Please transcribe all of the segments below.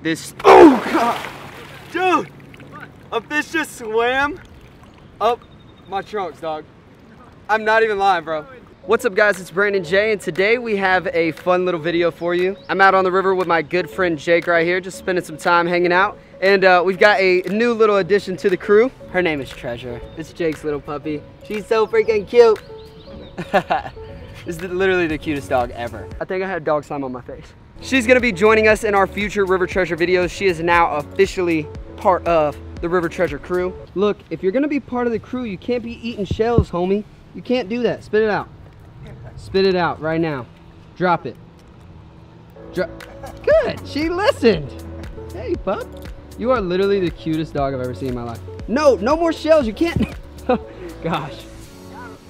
This, oh God, dude, a fish just swam up my trunks, dog. I'm not even lying, bro. What's up guys, it's Brandon J and today we have a fun little video for you. I'm out on the river with my good friend Jake right here, just spending some time hanging out. And uh, we've got a new little addition to the crew. Her name is Treasure. It's Jake's little puppy. She's so freaking cute. this is literally the cutest dog ever. I think I had dog slime on my face. She's gonna be joining us in our future River Treasure videos. She is now officially part of the River Treasure crew. Look, if you're gonna be part of the crew, you can't be eating shells, homie. You can't do that. Spit it out. Spit it out right now. Drop it. Drop. Good. She listened. Hey, pup. You are literally the cutest dog I've ever seen in my life. No, no more shells. You can't. Gosh.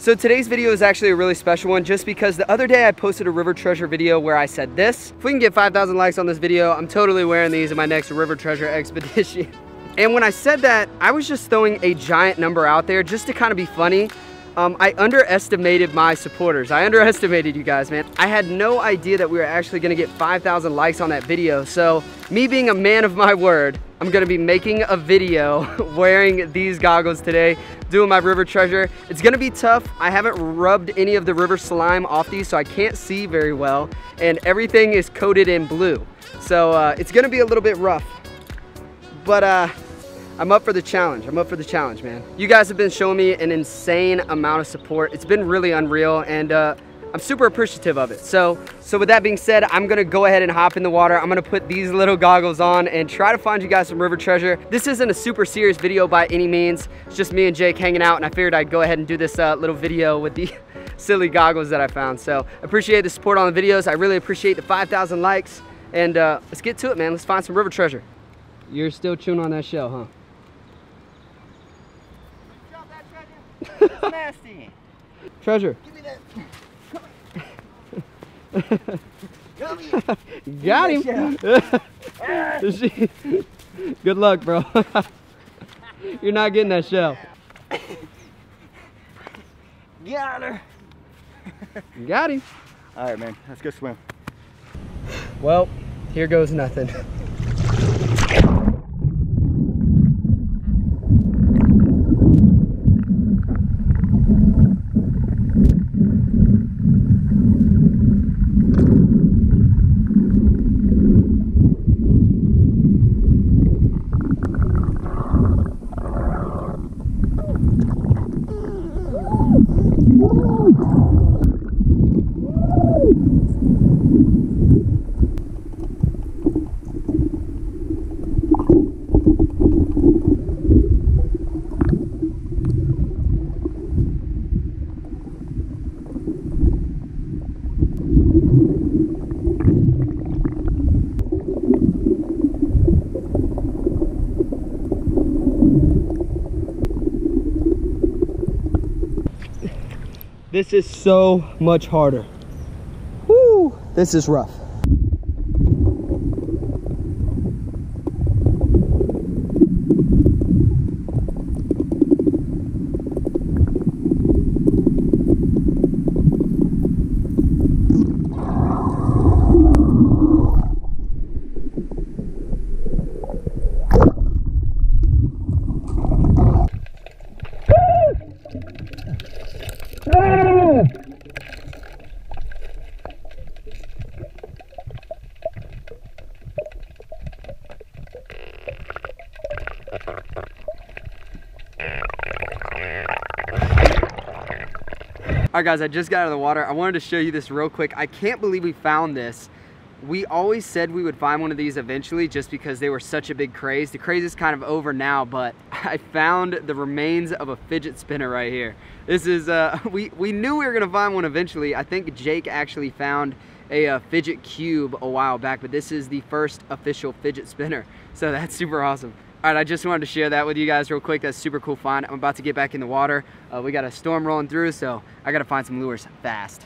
So today's video is actually a really special one just because the other day I posted a river treasure video where I said this. If we can get 5,000 likes on this video, I'm totally wearing these in my next river treasure expedition. And when I said that, I was just throwing a giant number out there just to kind of be funny um, I underestimated my supporters. I underestimated you guys, man. I had no idea that we were actually gonna get 5,000 likes on that video. So me being a man of my word, I'm gonna be making a video wearing these goggles today, doing my river treasure. It's gonna be tough. I haven't rubbed any of the river slime off these, so I can't see very well. And everything is coated in blue. So uh, it's gonna be a little bit rough. But uh, I'm up for the challenge. I'm up for the challenge, man. You guys have been showing me an insane amount of support. It's been really unreal and uh, I'm super appreciative of it. So, so with that being said, I'm gonna go ahead and hop in the water. I'm gonna put these little goggles on and try to find you guys some river treasure. This isn't a super serious video by any means. It's just me and Jake hanging out and I figured I'd go ahead and do this uh, little video with the silly goggles that I found. So appreciate the support on the videos. I really appreciate the 5,000 likes and uh, let's get to it, man. Let's find some river treasure. You're still chewing on that shell, huh? Treasure. Give me that. Come here. Got him. Good luck, bro. You're not getting that shell. Got her. Got him. All right, man. Let's go swim. Well, here goes nothing. This is so much harder. Woo, this is rough. All right guys, I just got out of the water. I wanted to show you this real quick. I can't believe we found this. We always said we would find one of these eventually just because they were such a big craze. The craze is kind of over now, but I found the remains of a fidget spinner right here. This is, uh, we, we knew we were gonna find one eventually. I think Jake actually found a, a uh, fidget cube a while back, but this is the first official fidget spinner. So that's super awesome. All right, I just wanted to share that with you guys real quick. That's super cool find. I'm about to get back in the water. Uh, we got a storm rolling through, so I gotta find some lures fast.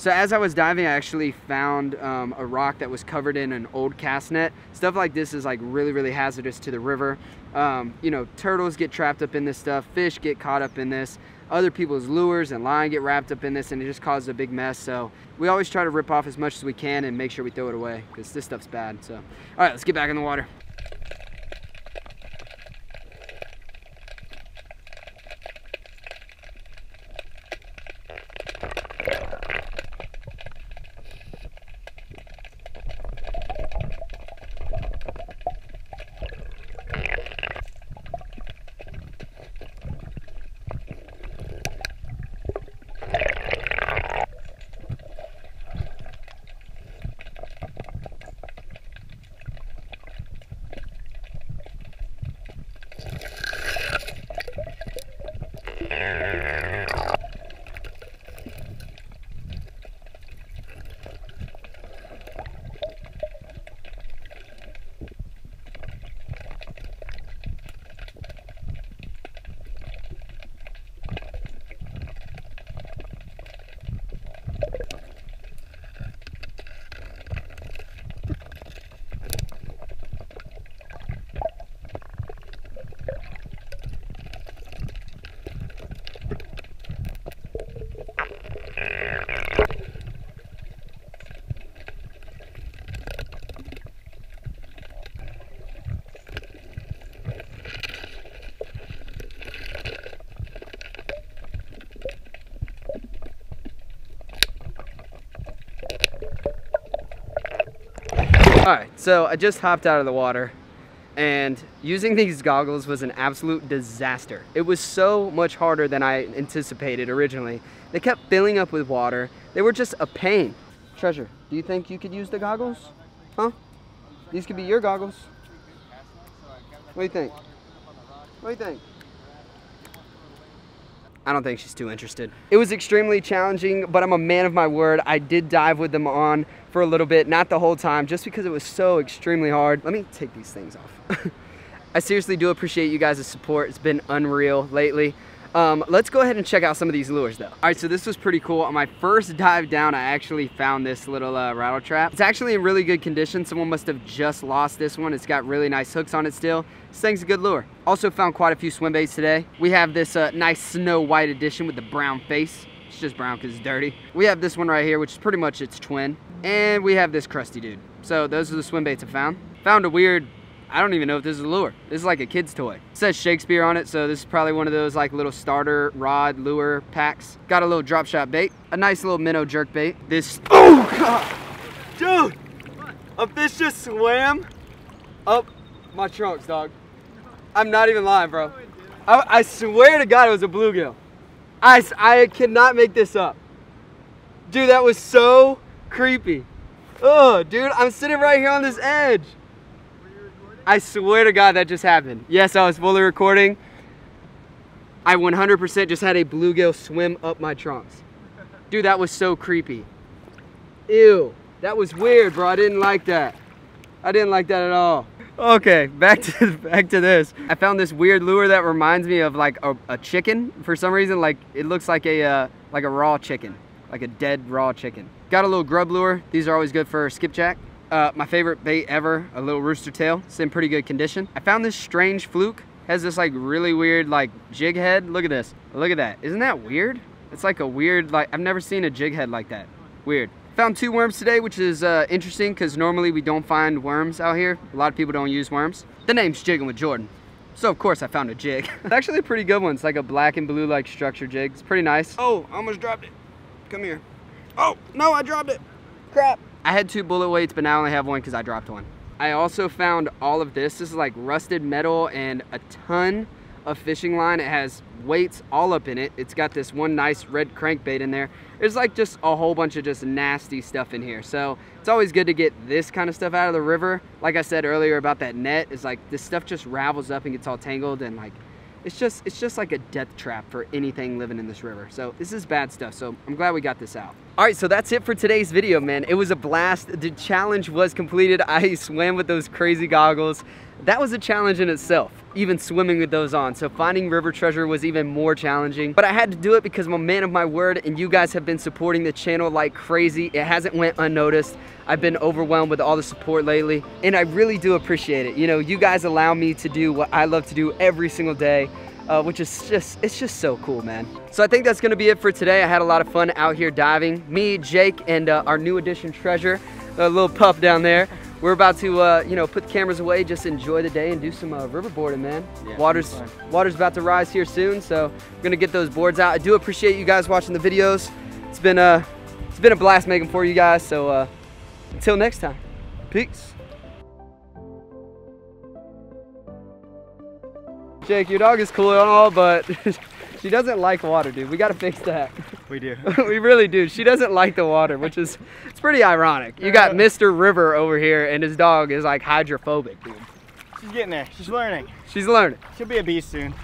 So as I was diving, I actually found um, a rock that was covered in an old cast net. Stuff like this is like really, really hazardous to the river. Um, you know, turtles get trapped up in this stuff, fish get caught up in this, other people's lures and line get wrapped up in this and it just causes a big mess. So we always try to rip off as much as we can and make sure we throw it away because this stuff's bad. So, all right, let's get back in the water. All right, so I just hopped out of the water and using these goggles was an absolute disaster. It was so much harder than I anticipated originally. They kept filling up with water. They were just a pain. Treasure, do you think you could use the goggles? Huh? These could be your goggles. What do you think? What do you think? I don't think she's too interested. It was extremely challenging, but I'm a man of my word. I did dive with them on for a little bit, not the whole time, just because it was so extremely hard. Let me take these things off. I seriously do appreciate you guys' support. It's been unreal lately. Um, let's go ahead and check out some of these lures though. All right, so this was pretty cool. On my first dive down, I actually found this little uh, rattle trap. It's actually in really good condition. Someone must have just lost this one. It's got really nice hooks on it still. This thing's a good lure. Also found quite a few swim baits today. We have this uh, nice snow white edition with the brown face. It's just brown because it's dirty. We have this one right here, which is pretty much its twin. And we have this crusty dude. So those are the swim baits I found. Found a weird I don't even know if this is a lure. This is like a kid's toy. It says Shakespeare on it, so this is probably one of those like little starter rod lure packs. Got a little drop shot bait, a nice little minnow jerk bait. This, oh God, dude, a fish just swam up my trunks, dog. I'm not even lying, bro. I, I swear to God it was a bluegill. I, I cannot make this up. Dude, that was so creepy. Oh, dude, I'm sitting right here on this edge. I swear to God that just happened. Yes, I was fully recording. I 100% just had a bluegill swim up my trunks. Dude, that was so creepy. Ew, that was weird, bro. I didn't like that. I didn't like that at all. Okay, back to back to this. I found this weird lure that reminds me of like a, a chicken for some reason. Like it looks like a uh, like a raw chicken, like a dead raw chicken. Got a little grub lure. These are always good for skipjack. Uh, my favorite bait ever, a little rooster tail. It's in pretty good condition. I found this strange fluke. Has this like really weird like jig head. Look at this. Look at that. Isn't that weird? It's like a weird, like, I've never seen a jig head like that. Weird. Found two worms today, which is uh, interesting because normally we don't find worms out here. A lot of people don't use worms. The name's Jigging with Jordan. So of course I found a jig. it's actually a pretty good one. It's like a black and blue like structure jig. It's pretty nice. Oh, I almost dropped it. Come here. Oh, no, I dropped it. Crap. I had two bullet weights, but now I only have one because I dropped one. I also found all of this. This is like rusted metal and a ton of fishing line. It has weights all up in it. It's got this one nice red crankbait in there. There's like just a whole bunch of just nasty stuff in here. So it's always good to get this kind of stuff out of the river. Like I said earlier about that net, is like this stuff just ravels up and gets all tangled and like it's just it's just like a death trap for anything living in this river. So this is bad stuff. So I'm glad we got this out. All right, so that's it for today's video, man. It was a blast. The challenge was completed. I swam with those crazy goggles. That was a challenge in itself, even swimming with those on. So finding river treasure was even more challenging, but I had to do it because I'm a man of my word and you guys have been supporting the channel like crazy. It hasn't went unnoticed. I've been overwhelmed with all the support lately and I really do appreciate it. You know, you guys allow me to do what I love to do every single day uh, which is just, it's just so cool, man. So I think that's gonna be it for today. I had a lot of fun out here diving. Me, Jake, and uh, our new addition treasure, a little pup down there. We're about to, uh, you know, put the cameras away, just enjoy the day and do some uh, riverboarding, man. Yeah, water's, water's about to rise here soon, so we're gonna get those boards out. I do appreciate you guys watching the videos. It's been a, it's been a blast making for you guys. So uh, until next time, peace. Jake, your dog is cool and all, but she doesn't like water, dude. We gotta fix that. We do. we really do. She doesn't like the water, which is, it's pretty ironic. You got uh, Mr. River over here and his dog is like hydrophobic, dude. She's getting there. She's learning. She's learning. She'll be a beast soon.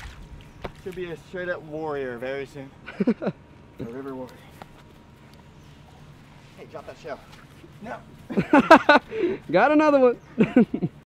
She'll be a straight up warrior very soon. a river warrior. Hey, drop that shell. No. got another one.